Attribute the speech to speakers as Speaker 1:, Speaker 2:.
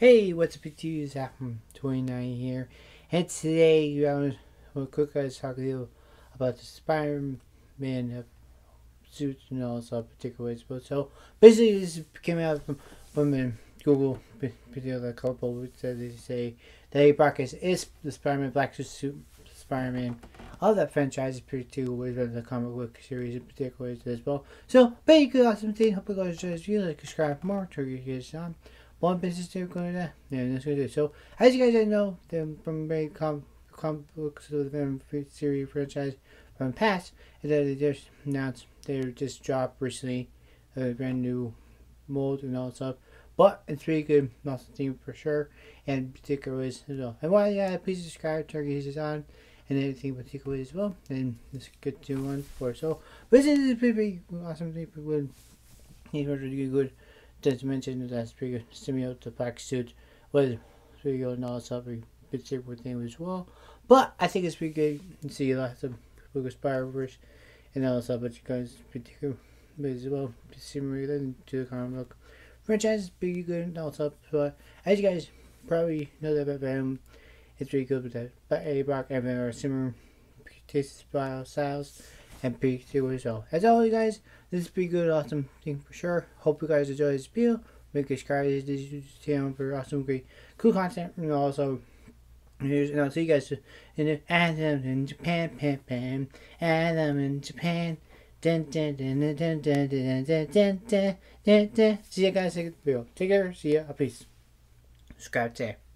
Speaker 1: Hey, what's up, to you? Zach from 29 here. And today, um, we'll quick guys talk to you about the Spider-Man suits and all stuff, particular ways. So, basically, this came out from, from the Google video a couple weeks that they say that Eddie Brock is, the Spider-Man Black Suit Spider-Man. All that franchise is pretty cool with the comic book series in particular as well. So, good, awesome thing. Hope you guys enjoy this video. Like, subscribe more. Turn your ears on one business to go to eh? that. Yeah, that's what it is. So, as you guys know, them from very com comic books of the Venom series franchise from past, is that they just announced they just dropped recently a brand new mold and all stuff. But it's pretty good, awesome thing for sure. And particular is as well. And while yeah, please subscribe, turn ears on and anything particularly as well. And it's good to one for so. This is a pretty awesome thing for good. He's really good did mention that's pretty symbiote the black suit pretty good and all stuff bit super thing as well. But I think it's pretty good. You see lots of Lucas Spider-Verse and all stuff, but you guys good as well. Similar to the comic book franchise is pretty good and stuff. But as you guys probably know that about him, it's pretty good with that. But Eddie Brock and are similar taste style styles and pretty cool as well. As always, guys, this is pretty good, awesome thing for sure. Hope you guys enjoy this video. Make sure subscribe to this channel for awesome, great, cool content. And also, here's, and I'll see you guys in the Adam in Japan, pam, pam, Adam in Japan. Dun, dun, dun, dun, dun, dun, dun, dun, dun, dun, dun, dun. See you guys in the video. Take care. See ya. Peace. Subscribe there.